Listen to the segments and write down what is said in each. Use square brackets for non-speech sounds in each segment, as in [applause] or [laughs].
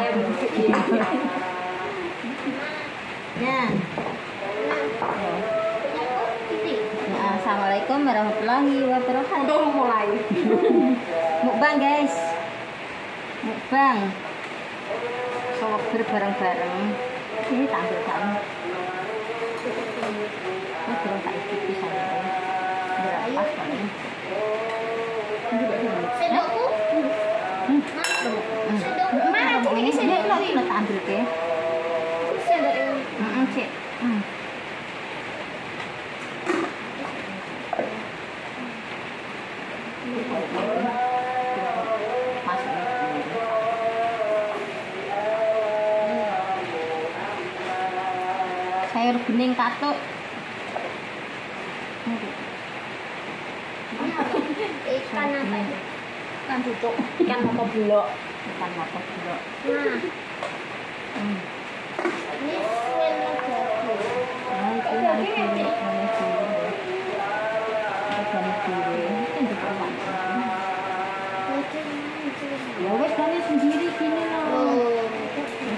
Ya. Ya, Assalamualaikum warahmatullahi wabarakatuh. Mulai. Mukbang guys. Mukbang. Sober bareng-bareng. Ini tampil kamu. Ini belum tak ikut bisa Berapa kali? Sendokku? Mana aku ini sendok lo lo tak ambil ke? Sendok yang Heeh, Cik. Hmm. Sayur bening katuk. ikan apa itu? Kan cucuk. Ikan apa bulok. Ikan mata dulu. Nah, Hmm. ini. Nah, itu nanti ini dulu. Itu banyak dulu. Ini juga wangi. Daging anjing. Ya wes kali sendiri gini loh. Oh,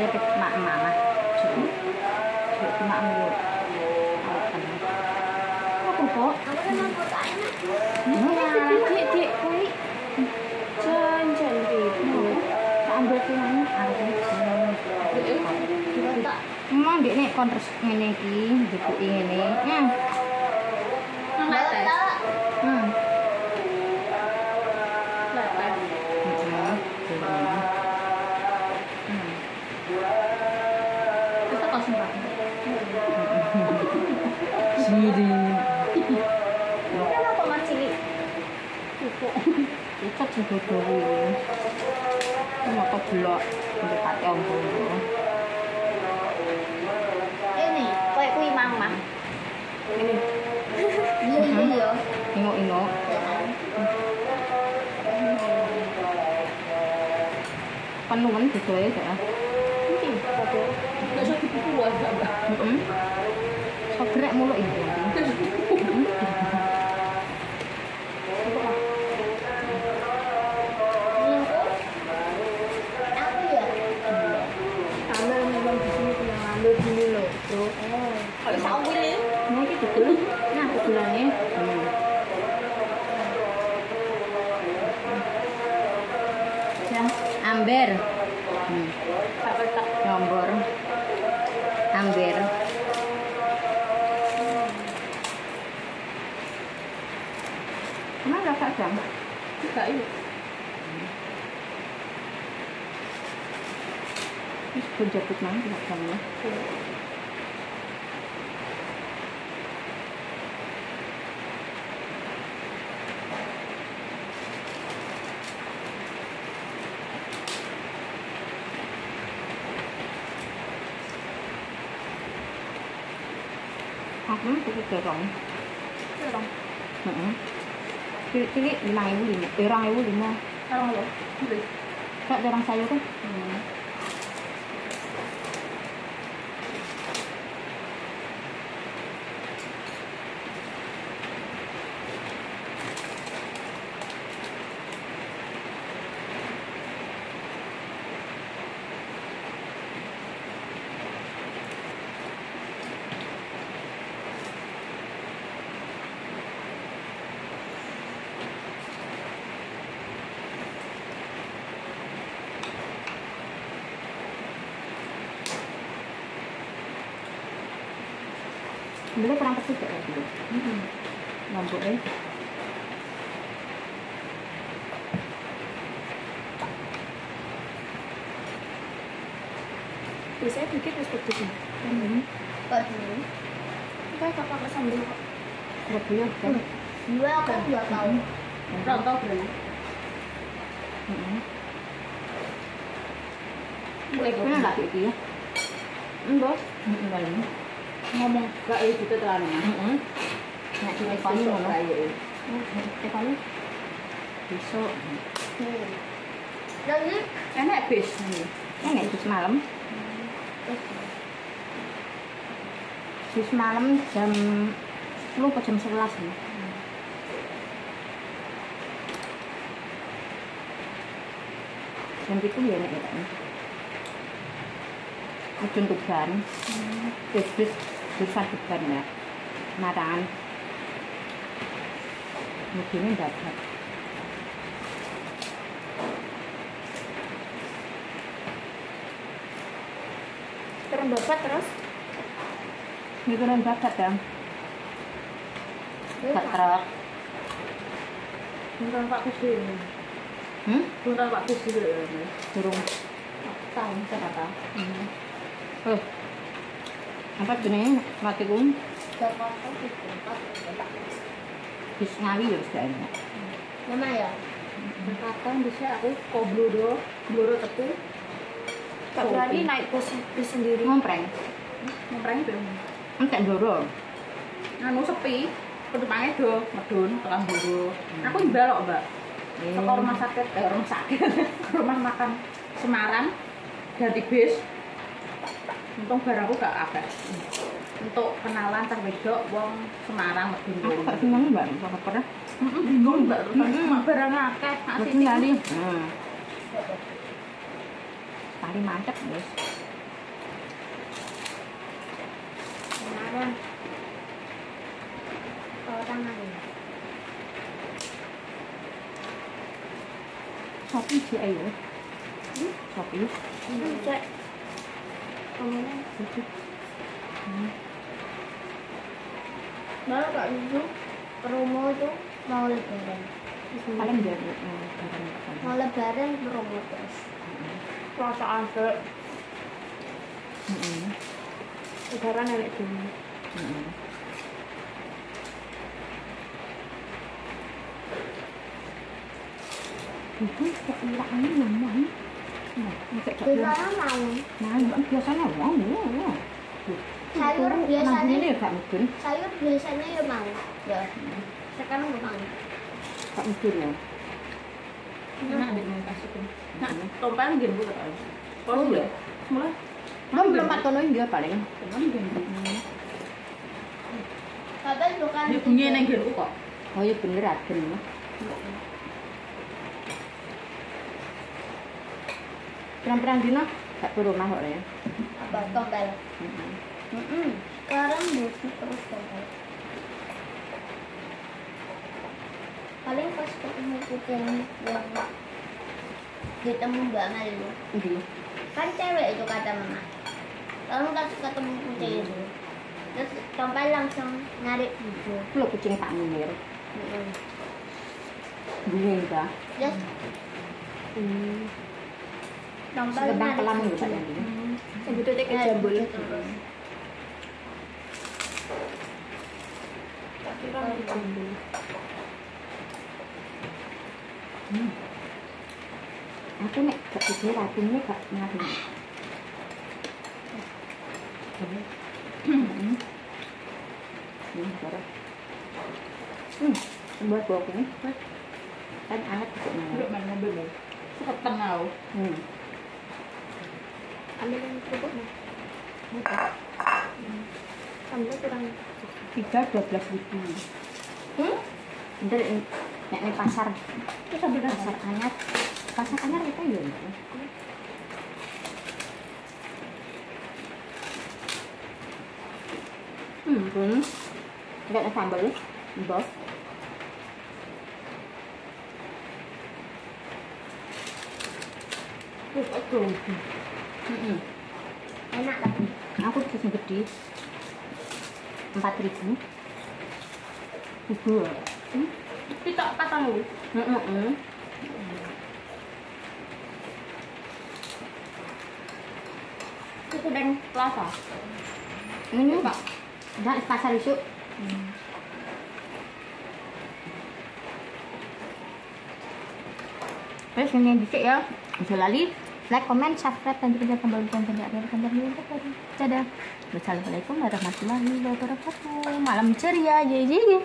Jadi mak mana? Cuma, cuma mak mulu. Apa kok? Kamu kan dik, buat anak? Cik, cik, cik, cik, cik, ambil tu mana? Ambil Emang Mak dek ni kontras ngene iki, dekui ngene. Nah, Ikat juga dulu. Ini mau tak blok. Dekat yang dulu. Ini, kayak kui mama. Ini. Iya, iya, iya. Ingok-ingok. Penuh kan gitu ya, Kak. Ini foto. Gak usah dibuku aja, Mbak. Heeh. So gerak mulu ini. Aku ya? Kamera memang di sini loh, bro. Kalau bisa ambil ya. Nah, dulu. Nah. Hmm. Amber. Hmm. Nombor. Amber. Kenapa Kak Jam? Enggak ini. Wis pun jepit nang Kak Jamnya. Aku tuku terong. Terong. Heeh. Cilik-cilik 5005, eh 2005. Terong loh. Beli. Kak terong sayur kan? sebelah kurang ketiga ya, kayak gitu. Lampu biasanya dikit terus pedes ya ini? Pak kita kakak ke dulu kok. Punya kan? Mm. Dua atau dua tahun. Berapa tahun berapa nggak kayak gitu ya? Enggak, enggak ini ngomong gak itu tuh terlalu ya. Heeh. Nek tekoni ngono. ya. Tekoni. Besok. Hmm. Lagi Enak bis nih. Enak bis malam. Bis malam jam 10 atau jam 11 nih. Jam itu ya enak ya kan. Ujung tuban. Bis jurusan tuban ya. Mataan. Mungkin dapat. Turun babat terus. Ini turun dapat ya. Gak truk. Bukan Pak Kusdi. Hmm? Bukan Pak. Mas. Turun. Tahu kenapa? Oh. Apa itu empat empat. Bis ngawi ya sudah enak. Nama ya? Jakarta bisa aku koblo do, bloro tepu. Gak berani naik bus bis sendiri. Ngompreng. Ngompreng belum. Entek ndoro. Anu sepi. Penumpangnya do, medun, tekan dulu. Aku nybalok mbak. Ke rumah sakit, eh rumah sakit, [laughs] rumah makan Semarang, ganti bis. Untung barangku gak akeh. Untuk kenalan cah wedok wong Semarang medun Aku gak dulu. seneng mbak, gak pernah. Bingung mbak, barang akeh. Aku Asik tinggali. Hmm. Tali mantep guys. Kemarin. Kalau tangan ini. Sopi sih ayo. Sopi. Cek. Kemudian Lucu. Hmm. baru kak Yuju promo itu mau lebaran. Paling hmm, barang-barang. Mau lebaran promo terus. Ke Hmm. udara nenek dulu. Hmm. Itu kok namanya. Nah, Biasanya mau. Wong ya. Sayur biasanya ini gak mungkin. sayur biasanya ya mau. Ya. Sekarang nggak mau. Gak mungkin ya. Enak deh mau kasih. Nah, tompel gini bu kata. Oh, iya. Mulai. Kan belum mak tono dia paling. Tapi bukan. Dia bunyi gini kok. Oh iya bener adem. Pirang-pirang dino gak turun rumah kok ya. Apa tombel? Heeh. Sekarang busuk terus tombel. Paling pas ketemu kucing yang ditemu Mbak Malu. Ndi? Kan cewek itu kata mama. Lalu pas ketemu kucing itu. Terus tombel langsung narik. Ku lho kucing tak minir. Mm-mm. Bingung ta. Terus Hmm. Tombel Sedang narik pelan lho hijau. Pak Yandi. Sambil tuh ke Narik jambul. hijau terus. Tak kira ke jambul. Hmm. Aku nek gak tidur racunnya gak ngaruh. Hmm. Hmm, barang. Hmm, buat bawa ini. Kan anget kok Duduk main mobil deh. Suka tengah. Hmm. Ambil yang kerupuk nih. Ambil kurang. Tiga dua belas ribu. Hmm? Bener, nek nek pasar. Pasar anyar. Pasar anyar kita ya hmm hmm. Nggak ada sambal bos. Terus hmm. Enak tapi. aku bisa gede empat ribu ribu hmm. Kita patang lu. Hmm, hmm, hmm. Sabtu dan Selasa. Ini Pak. Udah pasar isu. Terus ini dikit ya. Jangan lali like, comment, subscribe, dan juga tombol lonceng kabar video terbaru. Dadah. Wassalamualaikum warahmatullahi wabarakatuh. Malam ceria, ye.